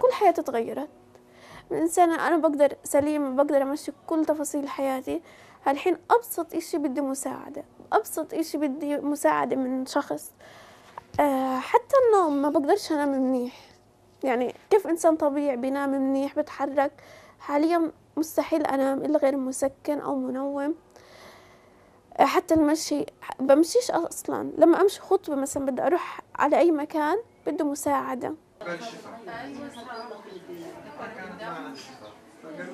كل حياتي تغيرت. من إنسانة أنا بقدر سليمة بقدر أمشي كل تفاصيل حياتي. الحين أبسط إشي بدي مساعدة أبسط إشي بدي مساعدة من شخص. أه حتى النوم ما بقدرش أنام منيح. يعني كيف إنسان طبيعي بينام منيح بتحرك حاليا مستحيل أنام إلا غير مسكن أو منوم. حتى المشي بمشيش أصلا. لما أمشي خطوة مثلا بدي أروح على أي مكان بده مساعدة.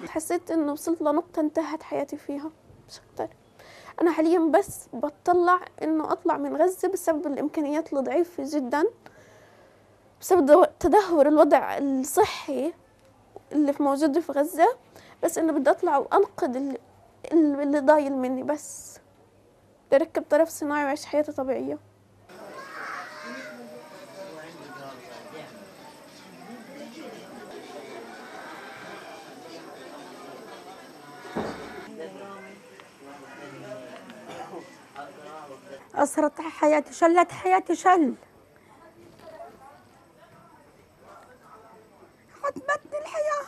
حسيت إنه وصلت لنقطة انتهت حياتي فيها مش أكتر. أنا حاليا بس بطلع إنه أطلع من غزة بسبب الإمكانيات الضعيفة جدا بسبب تدهور الوضع الصحي اللي موجود في غزة بس إنه بدي أطلع وأنقذ اللي, اللي ضايل مني بس. بدي أركب طرف صناعي وأعيش حياتي طبيعية. أسرت حياتي شلت حياتي شل عدمتني الحياة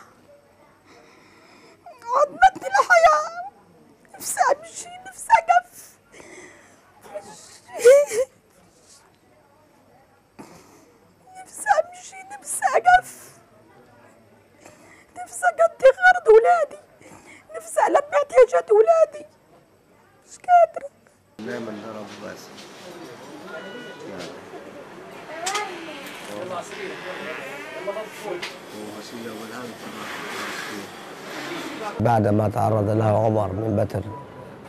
عدمتني الحياة نفسي أمشي نفسي أقف نفسي أمشي نفسي أقف نفسي أقضي غرض ولادي نفسي ألبي احتياجات ولادي مش قادرة الضرب بس بعد ما تعرض له عمر من بتر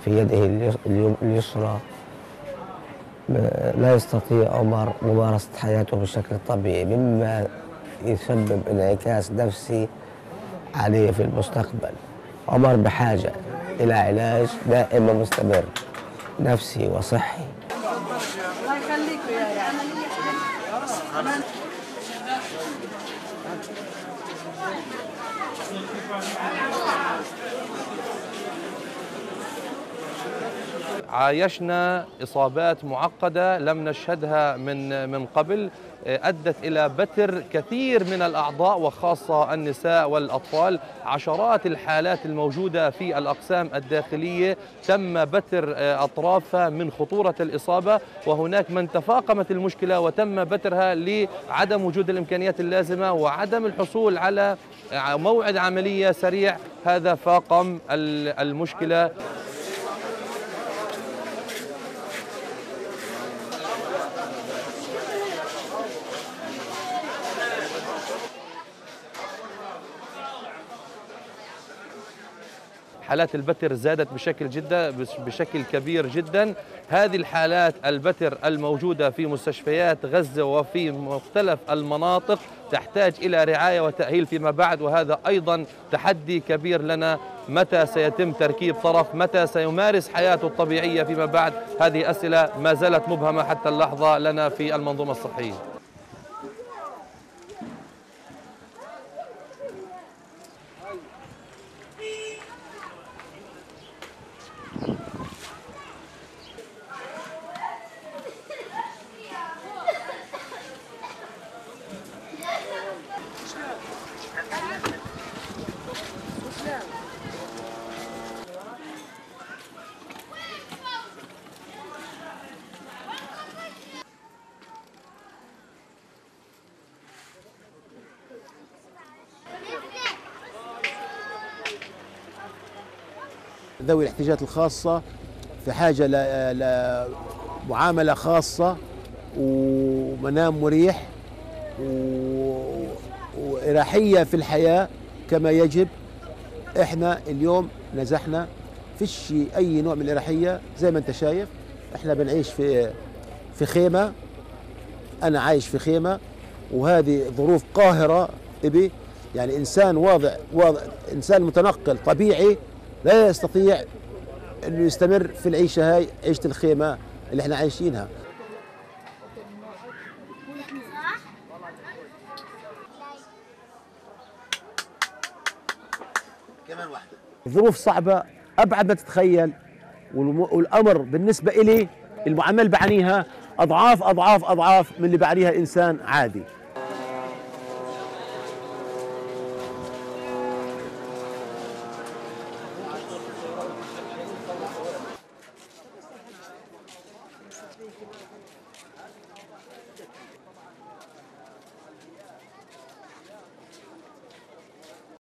في يده اليس- اليسرى لا يستطيع عمر ممارسة حياته بشكل طبيعي مما يسبب انعكاس نفسي عليه في المستقبل. عمر بحاجة إلى علاج دائم ومستمر. نفسي وصحي. عايشنا إصابات معقدة لم نشهدها من من قبل أدت إلى بتر كثير من الأعضاء وخاصة النساء والأطفال. عشرات الحالات الموجودة في الأقسام الداخلية تم بتر أطرافها من خطورة الإصابة وهناك من تفاقمت المشكلة وتم بترها لعدم وجود الإمكانيات اللازمة وعدم الحصول على موعد عملية سريع. هذا فاقم المشكلة. حالات البتر زادت بشكل جدا بشكل كبير جدا. هذه الحالات البتر الموجودة في مستشفيات غزة وفي مختلف المناطق تحتاج إلى رعاية وتأهيل فيما بعد وهذا أيضا تحدي كبير لنا. متى سيتم تركيب طرف؟ متى سيمارس حياته الطبيعية فيما بعد؟ هذه أسئلة ما زالت مبهمة حتى اللحظة لنا في المنظومة الصحية. ذوي الاحتياجات الخاصة في حاجة لمعاملة خاصة ومنام مريح وإراحية في الحياة كما يجب. إحنا اليوم نزحنا فيش أي نوع من الإراحية زي ما أنت شايف إحنا بنعيش في في خيمة. أنا عايش في خيمة وهذه ظروف قاهرة إبي. يعني إنسان واضع واضع إنسان متنقل طبيعي لا يستطيع انه يستمر في العيشة هاي عيشة الخيمة اللي إحنا عايشينها. ظروف صعبة أبعد ما تتخيل والأمر بالنسبة إلي المعاملة اللي بعانيها أضعاف أضعاف أضعاف من اللي بعانيها إنسان عادي.